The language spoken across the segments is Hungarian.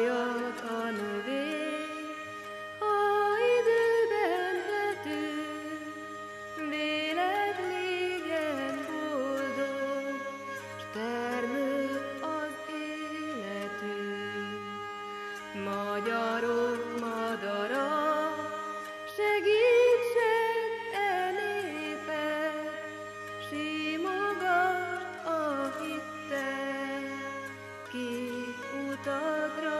karjat a növény, a időben vető, véled légyen boldog, s termő az életű. Magyarok madara, segítsek e népet, simogast a hittet, ki utadra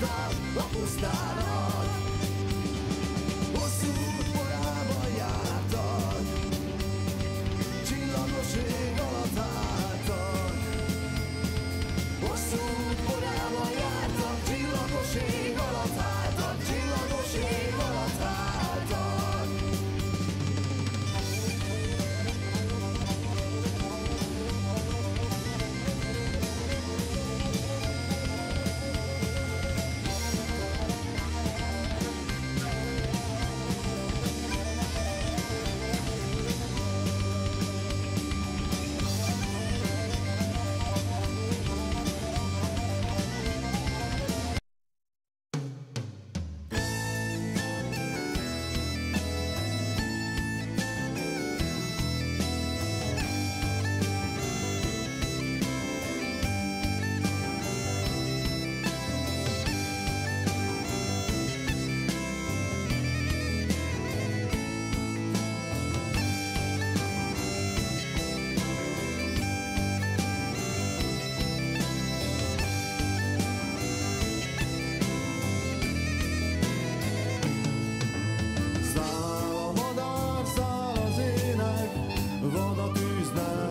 Usta, usta, usta, love.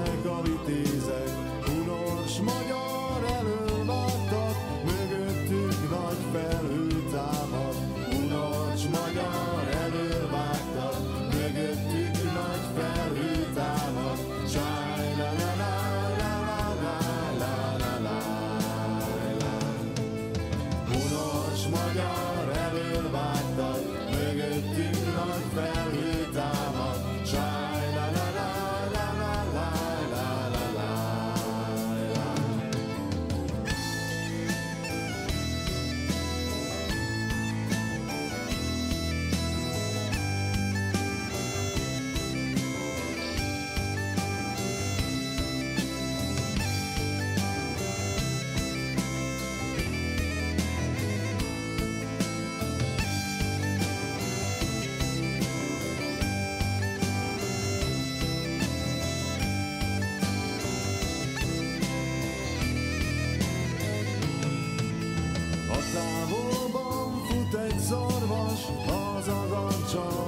بازاران جان